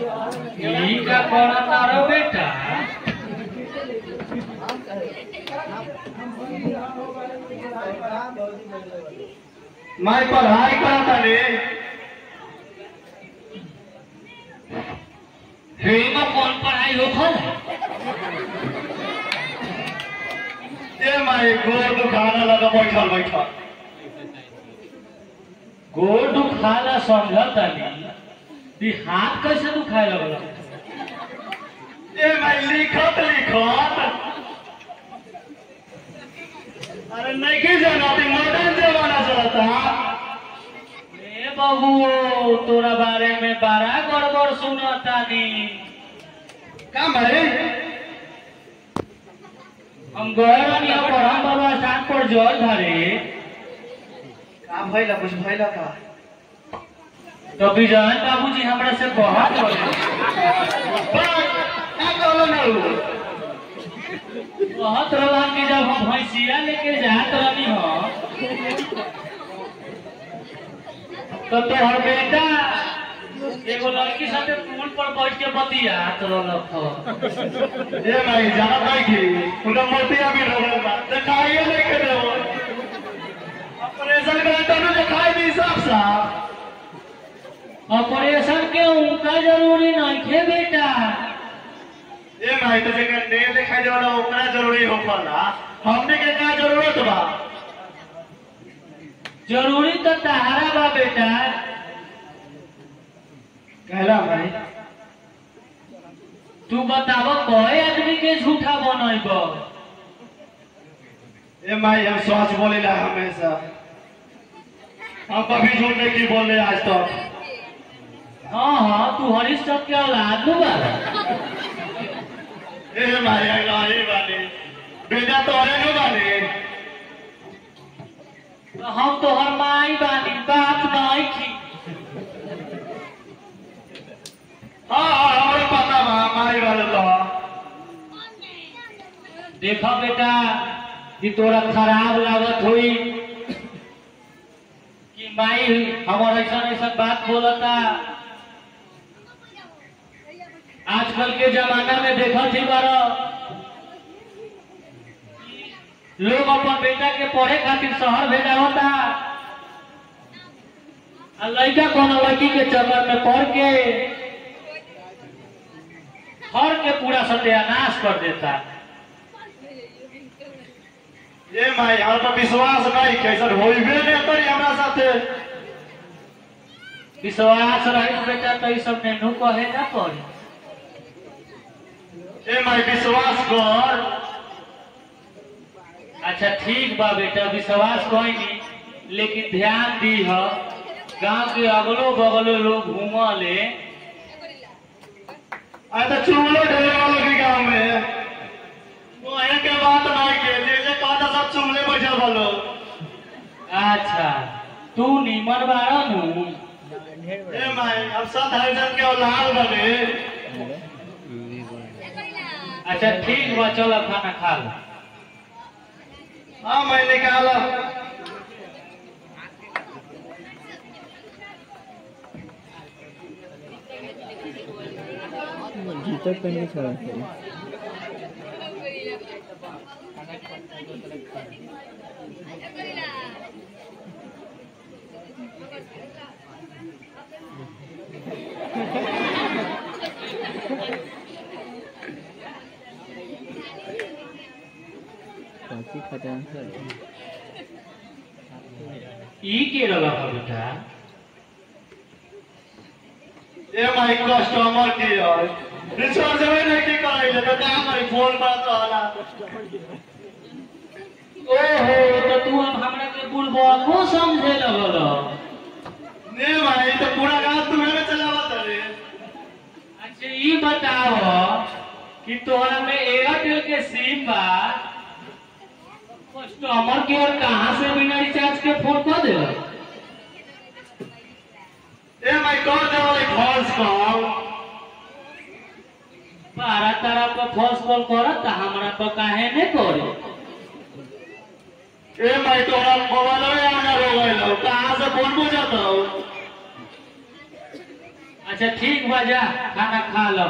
ई कोना तारो बेटा मैं पढ़ाई करता रे हेमा कौन पढ़ाई होखल ए मैं गोर दुखाने लगा बैठल बैठल गोड़ दुखाला समझतानी ई हाथ कैसे दुखाए लगल? ए मैं लिखत लिखत. अरे नहीं की जाना ती मॉडर्न जमाना चलता ए बाबू, तोरा बारे में बड़ा गड़बड़ सुनतानी का भाई हम गए रहनी पढ़म बाबा स्थान पर जल धरे का भइला कुछ भइला का? तो विजयन बाबूजी हमरा से बहुत बोले। का कहलो ना उ? बहुत रहन कि जब हम भैंसिया लेके जात रहनी हो। तो तोहर बेटा एगो लड़की साथे पुल पर बैठ के बतियात रहलक हो। ए भाई जाना भाई की उनका मोतिया भी रोल बा दिखाइए नहीं के देवो ऑपरेशन करे तो ना दिखाई दी साफ़ साफ़ ऑपरेशन के उनका ज़रूरी नहीं थे बेटा। ए भाई तो जेकर नहीं दिखाई देवला ओकरा ज़रूरी हो पड़ा हमने के का ज़रूरत बा ज़रूरी तो तहारा बा बेटा। कहला भाई तू बताब कहे आदमी के झूठा बनैब? ए भाई हम सच बोलेला हमेशा। हम कभी झूठ नहीं बोले आज तक। हाँ हाँ तू हरिश्चंद्र के औलाद नु बा ए अल्लाह ही बानी बेटा तो अरे नो बानी तो हम तोहर माई बानी बाप नहीं थी हाँ हाँ हमरे पता बा मारी वाले तो देखा बेटा कि तोरा खराब लागत हुई कि माई हमार ऐसा ऐसा बात बोलता आजकल के जमाना में देखा थी बारो। लोग अपन बेटा के पढ़े खातिर शहर भेजा होता। आ लड़का कोनो? लड़की के चक्कर में पढ़ के घर के पूरा सत्यानाश कर देता। ये भाई हम तो विश्वास नहीं होइबे नहीं करी हमरा साथे। विश्वास रही बेटा तो ई सब नेनू कहे ना पड़ी। ए भाई विश्वास कर। अच्छा ठीक बा बेटा विश्वास कोई नहीं। लेकिन ध्यान दी ह। गाँव के अगलो बगलो लोग आज तो चुगलो ढेरे वालों के गाँव में वो के बात नहीं के जे जे कहता सब चुगले बैठल वालो अच्छा तू नीमन बाड़ा नु। ए भाई अब सब हरिजन के औलाद बने। अच्छा ठीक बा चलो खाना खा लो। हाँ मैं निकाला जूता पहन के खड़ा है खतरनाक है ई के रहा बेटा ए भाई कस्टमर की यार रिचार्ज में नहीं की कराई ले तो क्या भाई फ़ोन पर तो हला ओहो तो तू अब हमरा के बुलबको समझे लगल ने भाई तो पूरा गाँव तुम्हें चलावत रे अच्छा ई बताओ कि तोहरा में एयरटेल के सिम बा कस्टमर केयर कहाँ से बिना रिचार्ज के फ़ोन कर दे ए भाई कौन दे वाले फॉल्स कॉल बारह तरह पर फ़र्स्ट कॉल करत त हमरा पर काहे ने करे ए भाई तोरा मोबाइल में आना हो गए लो कहाँ से फ़ोन बुझाता हो अच्छा ठीक बा जा खाना खा लो